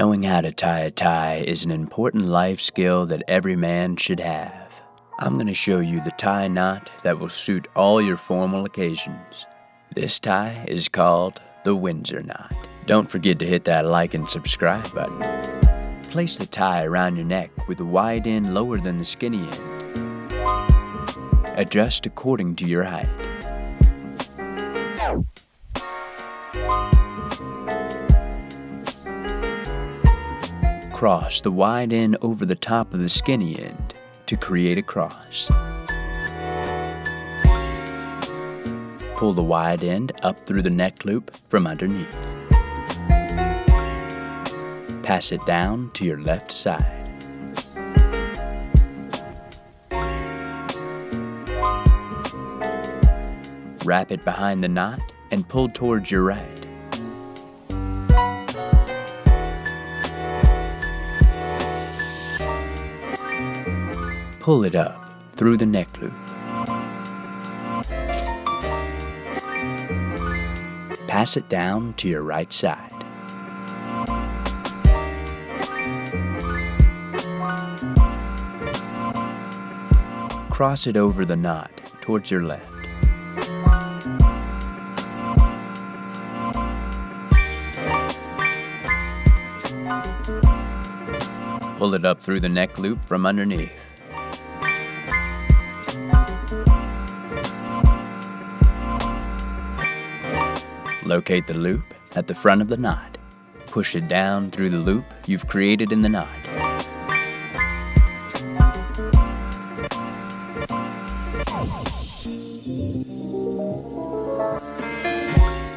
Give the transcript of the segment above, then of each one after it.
Knowing how to tie a tie is an important life skill that every man should have. I'm going to show you the tie knot that will suit all your formal occasions. This tie is called the Windsor knot. Don't forget to hit that like and subscribe button. Place the tie around your neck with the wide end lower than the skinny end. Adjust according to your height. Cross the wide end over the top of the skinny end to create a cross. Pull the wide end up through the neck loop from underneath. Pass it down to your left side. Wrap it behind the knot and pull towards your right. Pull it up through the neck loop. Pass it down to your right side. Cross it over the knot towards your left. Pull it up through the neck loop from underneath. Locate the loop at the front of the knot. Push it down through the loop you've created in the knot.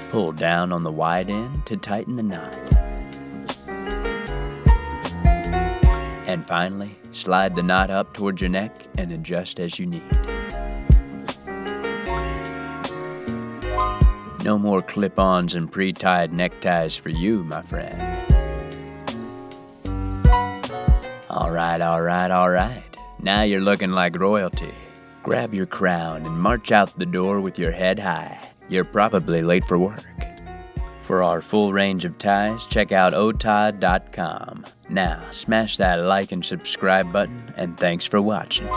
Pull down on the wide end to tighten the knot. And finally, slide the knot up towards your neck and adjust as you need. No more clip ons and pre tied neckties for you, my friend. Alright, alright, alright. Now you're looking like royalty. Grab your crown and march out the door with your head high. You're probably late for work. For our full range of ties, check out otaa.com. Now, smash that like and subscribe button, and thanks for watching.